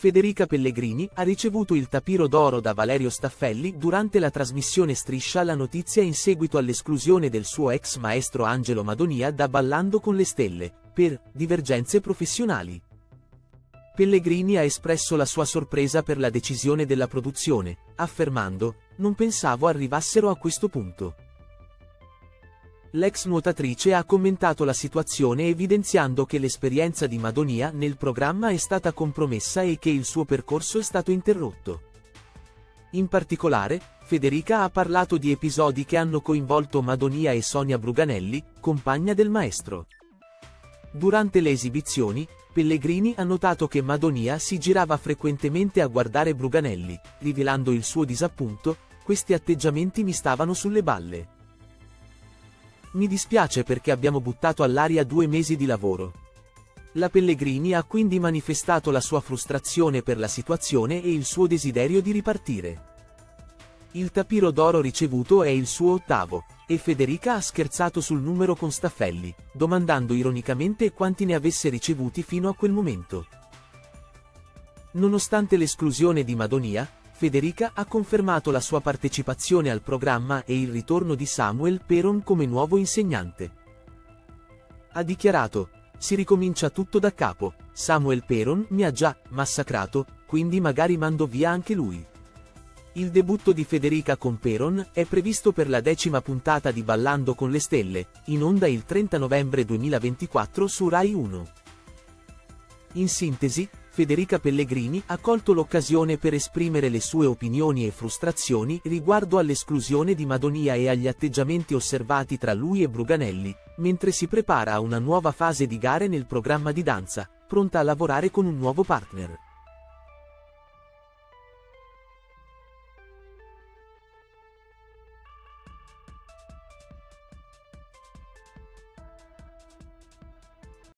Federica Pellegrini ha ricevuto il tapiro d'oro da Valerio Staffelli durante la trasmissione Striscia la notizia in seguito all'esclusione del suo ex maestro Angelo Madonia da Ballando con le Stelle, per divergenze professionali. Pellegrini ha espresso la sua sorpresa per la decisione della produzione, affermando, non pensavo arrivassero a questo punto. L'ex nuotatrice ha commentato la situazione evidenziando che l'esperienza di Madonia nel programma è stata compromessa e che il suo percorso è stato interrotto. In particolare, Federica ha parlato di episodi che hanno coinvolto Madonia e Sonia Bruganelli, compagna del maestro. Durante le esibizioni, Pellegrini ha notato che Madonia si girava frequentemente a guardare Bruganelli, rivelando il suo disappunto, questi atteggiamenti mi stavano sulle balle. Mi dispiace perché abbiamo buttato all'aria due mesi di lavoro. La Pellegrini ha quindi manifestato la sua frustrazione per la situazione e il suo desiderio di ripartire. Il tapiro d'oro ricevuto è il suo ottavo, e Federica ha scherzato sul numero con Staffelli, domandando ironicamente quanti ne avesse ricevuti fino a quel momento. Nonostante l'esclusione di Madonia, Federica ha confermato la sua partecipazione al programma e il ritorno di Samuel Peron come nuovo insegnante. Ha dichiarato, si ricomincia tutto da capo, Samuel Peron mi ha già massacrato, quindi magari mando via anche lui. Il debutto di Federica con Peron è previsto per la decima puntata di Ballando con le Stelle, in onda il 30 novembre 2024 su Rai 1. In sintesi, Federica Pellegrini ha colto l'occasione per esprimere le sue opinioni e frustrazioni riguardo all'esclusione di Madonia e agli atteggiamenti osservati tra lui e Bruganelli, mentre si prepara a una nuova fase di gare nel programma di danza, pronta a lavorare con un nuovo partner.